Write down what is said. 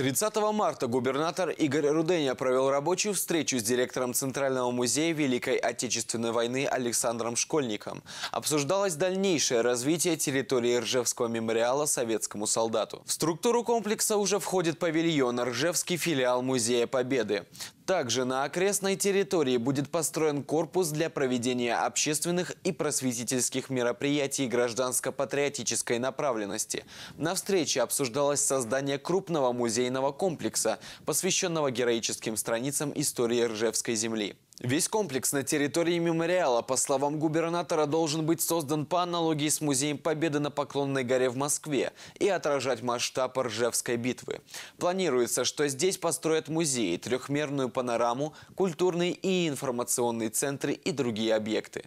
30 марта губернатор Игорь Руденя провел рабочую встречу с директором Центрального музея Великой Отечественной войны Александром Школьником. Обсуждалось дальнейшее развитие территории Ржевского мемориала советскому солдату. В структуру комплекса уже входит павильон Ржевский филиал Музея Победы. Также на окрестной территории будет построен корпус для проведения общественных и просветительских мероприятий гражданско-патриотической направленности. На встрече обсуждалось создание крупного музейного комплекса, посвященного героическим страницам истории Ржевской земли. Весь комплекс на территории мемориала, по словам губернатора, должен быть создан по аналогии с Музеем Победы на Поклонной горе в Москве и отражать масштаб Ржевской битвы. Планируется, что здесь построят музеи, трехмерную панораму, культурные и информационные центры и другие объекты.